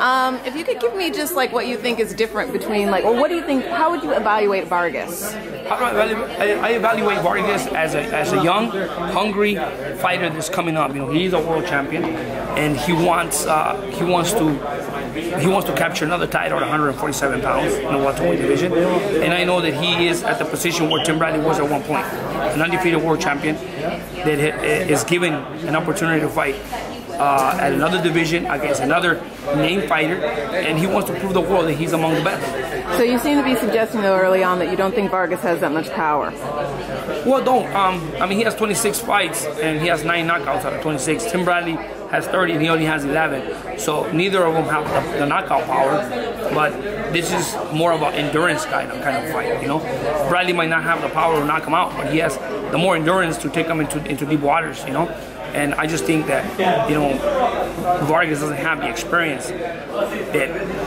Um, if you could give me just like what you think is different between like, or what do you think? How would you evaluate Vargas? I evaluate Vargas as a, as a young, hungry fighter that's coming up. You know, he's a world champion, and he wants uh, he wants to he wants to capture another title at 147 pounds in the welterweight division. And I know that he is at the position where Tim Bradley was at one point, an undefeated world champion that is given an opportunity to fight uh, at another division against another name fighter, and he wants to prove the world that he's among the best. So you seem to be suggesting though early on that you don't think Vargas has that much power. Well, don't. Um, I mean, he has 26 fights and he has nine knockouts out of 26. Tim Bradley has 30 and he only has 11. So neither of them have the, the knockout power, but this is more of an endurance kind of kind of fight. You know, Bradley might not have the power to knock him out, but he has the more endurance to take him into into deep waters. You know. And I just think that, you know, Vargas doesn't have the experience that,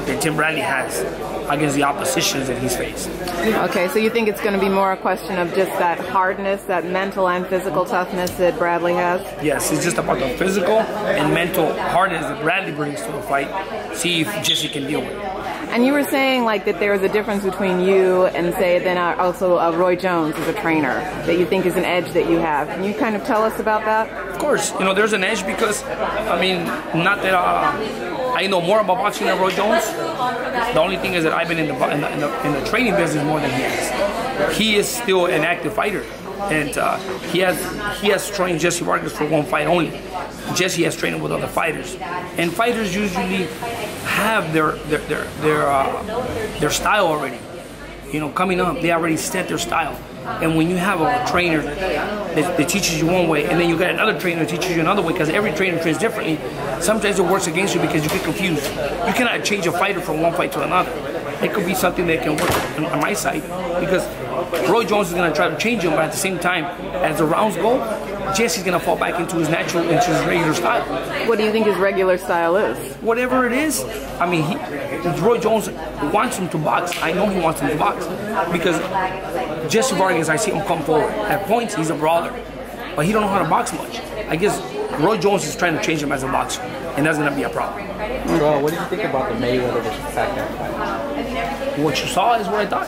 that Tim Bradley has against the oppositions that he's faced. Okay, so you think it's going to be more a question of just that hardness, that mental and physical toughness that Bradley has? Yes, it's just about the physical and mental hardness that Bradley brings to the fight. See if Jessie can deal with it. And you were saying like that there is a difference between you and say then uh, also uh, Roy Jones as a trainer that you think is an edge that you have. Can you kind of tell us about that? Of course, you know there's an edge because I mean not that uh, I know more about boxing than Roy Jones. The only thing is that I've been in the in the, in the, in the training business more than he has. He is still an active fighter and uh, he has he has trained Jessie Vargas for one fight only. Jessie has trained with other fighters, and fighters usually have their their their their, uh, their style already. You know, coming up, they already set their style. And when you have a trainer that, that, teaches you one way, and then you got another trainer that teaches you another way, because every trainer trains differently, sometimes it works against you because you get confused. You cannot change a fighter from one fight to another. It could be something that can work on my side because Roy Jones is going to try to change him, but at the same time, as the rounds go, Jessie's going to fall back into his natural, into his regular style. What do you think his regular style is? Whatever it is, I mean, he, Roy Jones wants him to box. I know he wants him to box because Jessie Vargas, I see him come forward. At points, he's a brawler, but he don't know how to box much. I guess Roy Jones is trying to change him as a boxer, and that's going to be a problem. Bro, what did you think about the Mayweather versus Pacquiao fight? What you saw is what I thought.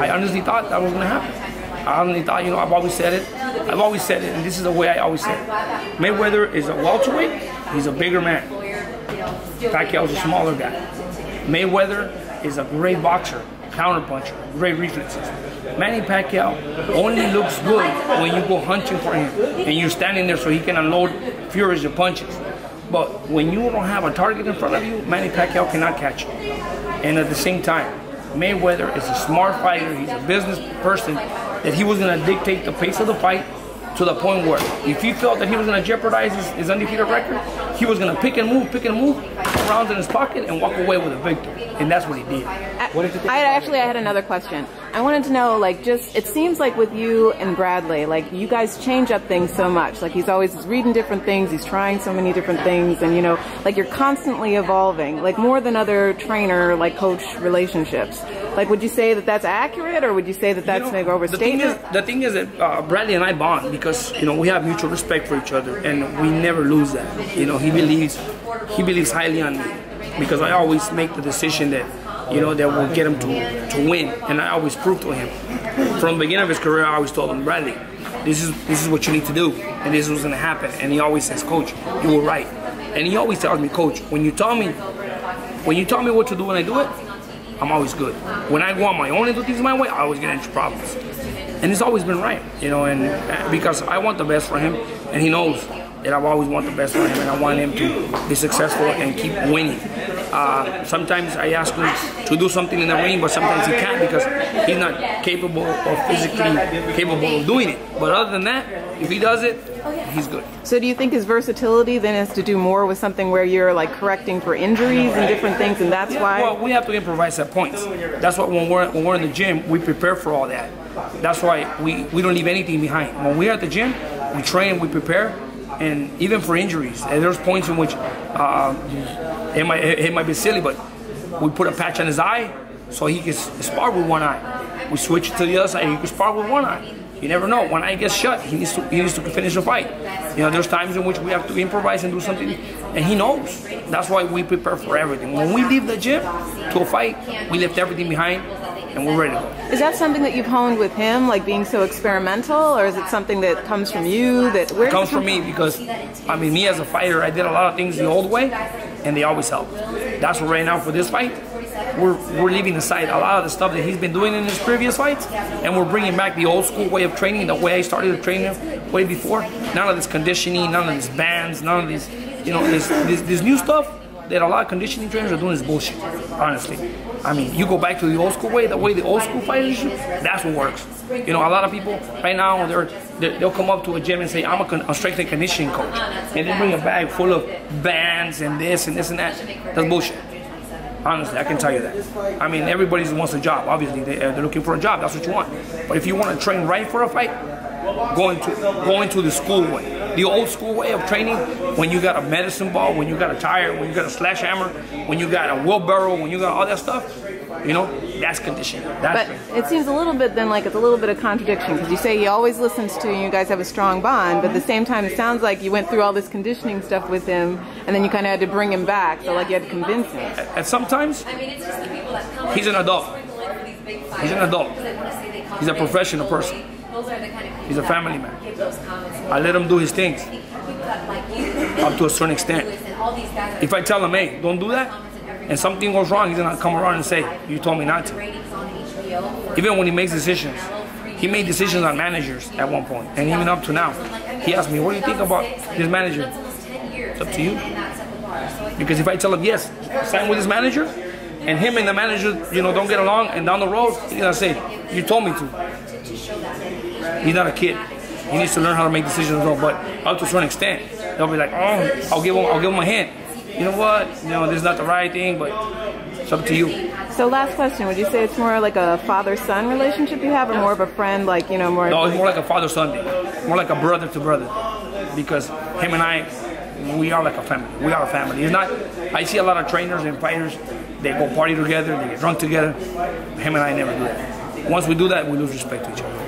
I honestly thought that was going to happen. I honestly thought, you know, I've always said it. I've always said it, and this is the way I always say it. Mayweather is a welterweight. He's a bigger man. Pacquiao's a smaller guy. Mayweather is a great boxer, counterpuncher, great reflexes. Manny Pacquiao only looks good when you go hunting for him and you're standing there so he can unload furious punches. But when you don't have a target in front of you, Manny Pacquiao cannot catch you. And at the same time, Mayweather is a smart fighter. He's a business person that he was going to dictate the pace of the fight to the point where if he felt that he was going to jeopardize his, his, undefeated record, he was going to pick and move, pick and move, rounds in his pocket, and walk away with a victory. And that's what he did. what did you think? I actually I had another question. I wanted to know, like, just it seems like with you and Bradley, like you guys change up things so much. Like he's always reading different things, he's trying so many different things, and you know, like you're constantly evolving, like more than other trainer like coach relationships. Like, would you say that that's accurate, or would you say that that's you know, maybe overstated? The thing is, the thing is that uh, Bradley and I bond because you know we have mutual respect for each other, and we never lose that. You know, he believes he believes highly on me because I always make the decision that you know that will get him to to win, and I always prove to him from the beginning of his career. I always told him, Bradley, this is this is what you need to do, and this is what's going to happen. And he always says, Coach, you were right. And he always tells me, Coach, when you tell me when you tell me what to do when I do it, I'm always good. When I go on my own and do things my way, I always get into problems. And it's always been right, you know, and because I want the best for him, and he knows that I've always want the best for him, and I want him to be successful and keep winning. Uh, sometimes I ask him to do something in the ring, but sometimes he can't because he's not capable or physically capable of doing it. But other than that, if he does it, he's good. So do you think his versatility then is to do more with something where you're like correcting for injuries and different things, and that's why? Well, we have to improvise at points. That's why when we're when we're in the gym, we prepare for all that. That's why we we don't leave anything behind. When we're at the gym, we train, we prepare, and even for injuries. And there's points in which uh, it might it might be silly, but we put a patch on his eye so he can spar with one eye. We switch to the other side, he can spar with one eye. You never know. When I get shut, he needs to he needs to finish the fight. You know, there's times in which we have to improvise and do something, and he knows. That's why we prepare for everything. When we leave the gym to a fight, we left everything behind, and we're ready to go. Is that something that you've honed with him, like being so experimental, or is it something that comes from you? That where It comes from me because, I mean, me as a fighter, I did a lot of things the old way, and they always help. That's what right now for this fight, we're, we're leaving aside a lot of the stuff that he's been doing in his previous fights, and we're bringing back the old school way of training, the way I started to training way before. None of this conditioning, none of these bands, none of these, you know, this, this, this new stuff that a lot of conditioning trainers are doing is bullshit, honestly. I mean, you go back to the old school way, the way the old school fighters that's what works. You know, a lot of people right now, they're, they're, they'll come up to a gym and say, I'm a, a strength and conditioning coach. And they bring a bag full of bands and this and this and that. That's bullshit. Honestly, I can tell you that. I mean, everybody wants a job. Obviously, they, they're looking for a job. That's what you want. But if you want to train right for a fight, going to going to the school way, the old school way of training. When you got a medicine ball, when you got a tire, when you got a slash hammer, when you got a wheelbarrow, when you got all that stuff, you know, that's conditioning. That's But training. it seems a little bit then like it's a little bit of contradiction because you say he always listens to you, and you guys have a strong bond, but at the same time it sounds like you went through all this conditioning stuff with him, and then you kind of had to bring him back, so like you had to convince him. And sometimes he's an adult. He's an adult. He's a professional person. He's a family man. I let him do his things up to a certain extent. If I tell him, hey, don't do that, and something goes wrong, he's gonna come around and say, you told me not to. Even when he makes decisions, he made decisions on managers at one point, and even up to now. He asked me, what do you think about this manager? It's up to you. Because if I tell him, yes, sign with this manager, and him and the manager, you know, don't get along, and down the road, he's gonna say, you told me to. He's not a kid. He needs to learn how to make decisions well, but up to a certain extent. They'll be like, oh, I'll give him, I'll give him a hint. You know what? You know, this is not the right thing, but it's up to you. So last question, would you say it's more like a father-son relationship you have, or more of a friend, like you know, more? No, it's more like a father-son thing. More like a brother to brother. Because him and I, we are like a family. We are a family. It's not. I see a lot of trainers and fighters. They go party together. They get drunk together. Him and I never do that. Once we do that, we lose respect to each other.